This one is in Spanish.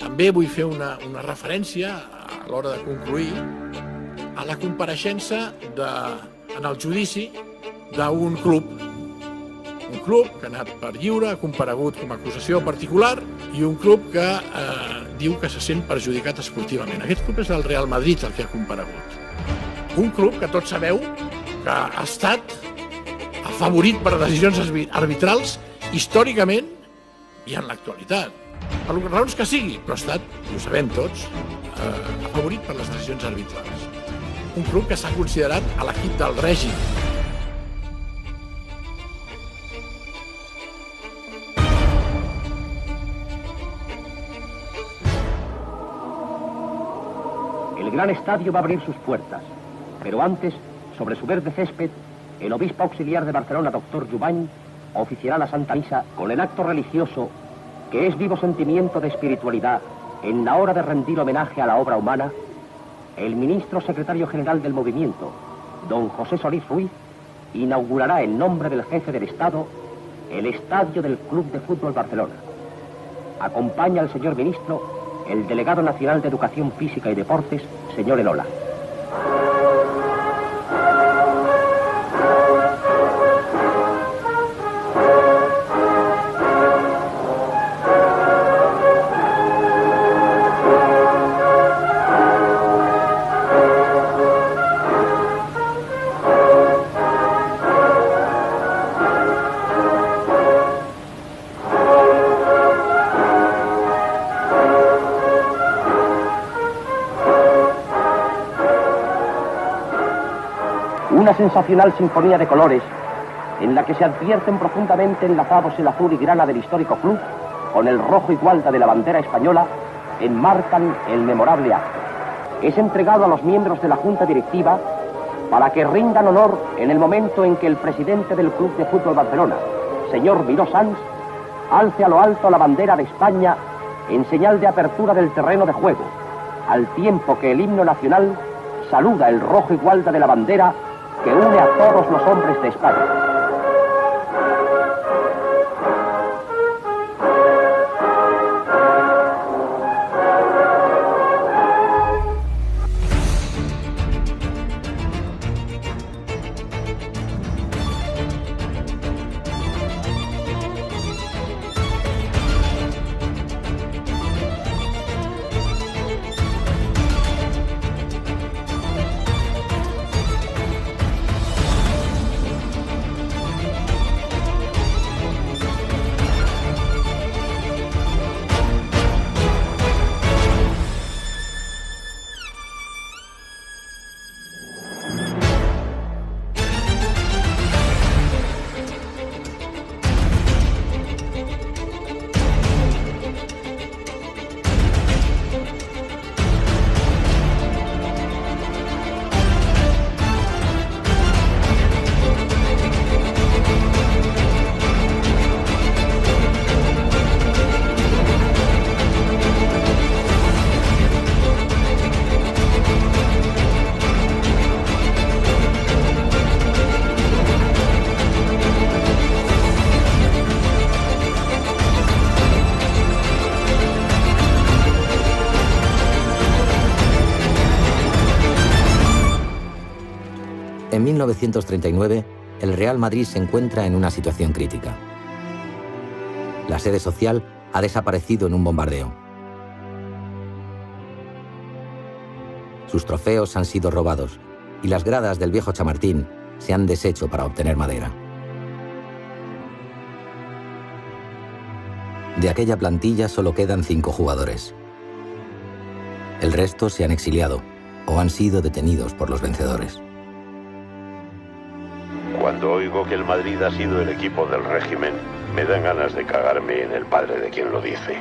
també vull fer una, una referència a l'hora de concluir a la compareixença de, en el judici d'un club un club que ha anat per lliure, ha comparegut com a acusació particular i un club que eh, diu que se sent perjudicat esportivament. Aquest club és el Real Madrid el que ha comparegut. Un club que tots sabeu que ha estat afavorit per decisions arbitrals històricament i en l'actualitat. Per les raons que sigui, però ha estat, i ho sabem tots, eh, afavorit per les decisions arbitrals. Un club que s'ha considerat a l'equip del règim, El gran estadio va a abrir sus puertas, pero antes, sobre su verde césped, el obispo auxiliar de Barcelona, doctor Jubañ, oficiará la Santa Misa con el acto religioso que es vivo sentimiento de espiritualidad en la hora de rendir homenaje a la obra humana, el ministro secretario general del movimiento, don José Solís Ruiz, inaugurará en nombre del jefe del Estado el estadio del Club de Fútbol Barcelona. Acompaña al señor ministro el delegado nacional de Educación Física y Deportes, señor Enola. sensacional sinfonía de colores en la que se advierten profundamente enlazados el azul y grana del histórico club con el rojo y gualda de la bandera española, enmarcan el memorable acto. Es entregado a los miembros de la Junta Directiva para que rindan honor en el momento en que el presidente del Club de Fútbol Barcelona, señor Miró Sanz, alce a lo alto la bandera de España en señal de apertura del terreno de juego, al tiempo que el himno nacional saluda el rojo y gualda de la bandera que une a todos los hombres de España. 1939, el Real Madrid se encuentra en una situación crítica. La sede social ha desaparecido en un bombardeo. Sus trofeos han sido robados y las gradas del viejo Chamartín se han deshecho para obtener madera. De aquella plantilla solo quedan cinco jugadores. El resto se han exiliado o han sido detenidos por los vencedores. Cuando oigo que el Madrid ha sido el equipo del régimen, me dan ganas de cagarme en el padre de quien lo dice.